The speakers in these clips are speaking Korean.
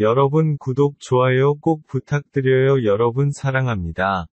여러분 구독, 좋아요 꼭 부탁드려요. 여러분 사랑합니다.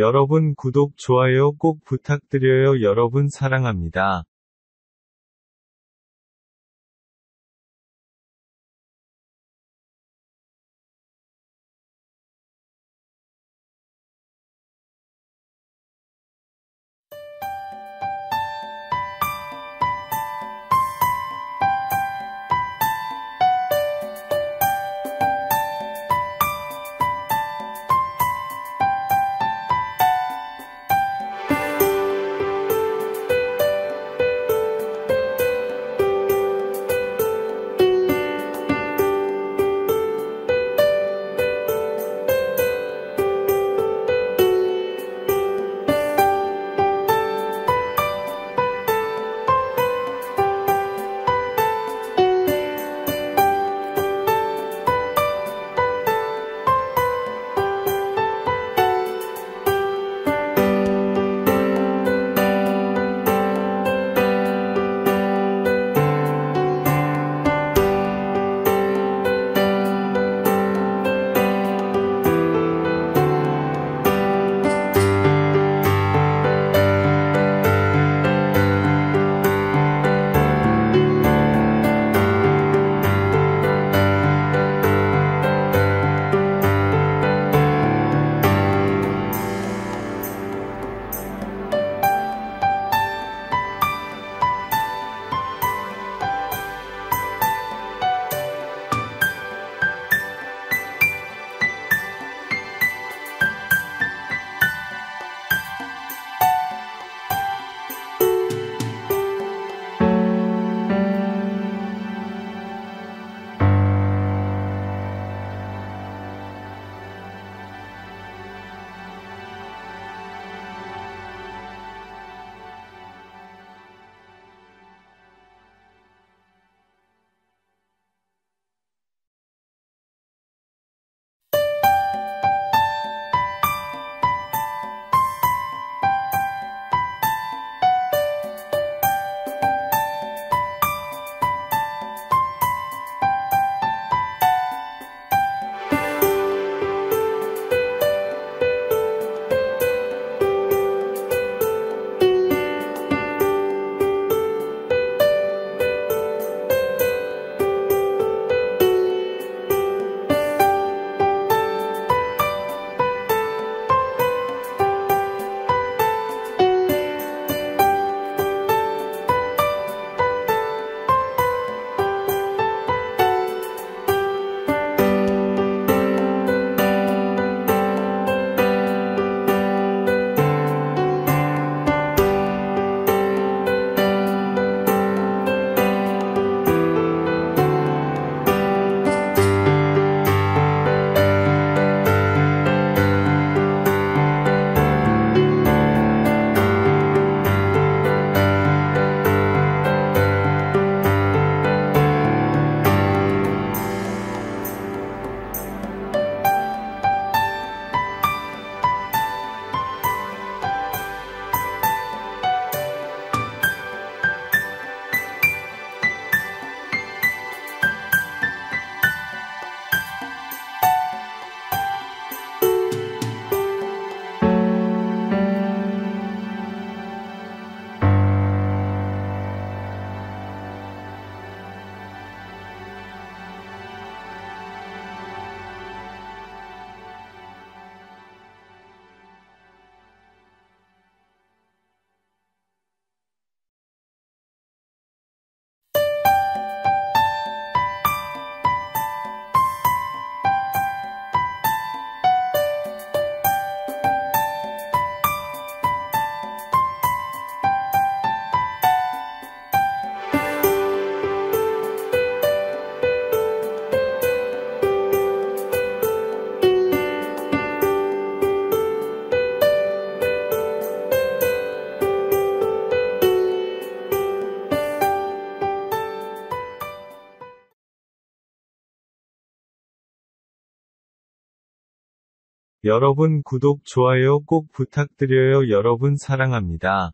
여러분 구독, 좋아요 꼭 부탁드려요. 여러분 사랑합니다. 여러분 구독, 좋아요 꼭 부탁드려요. 여러분 사랑합니다.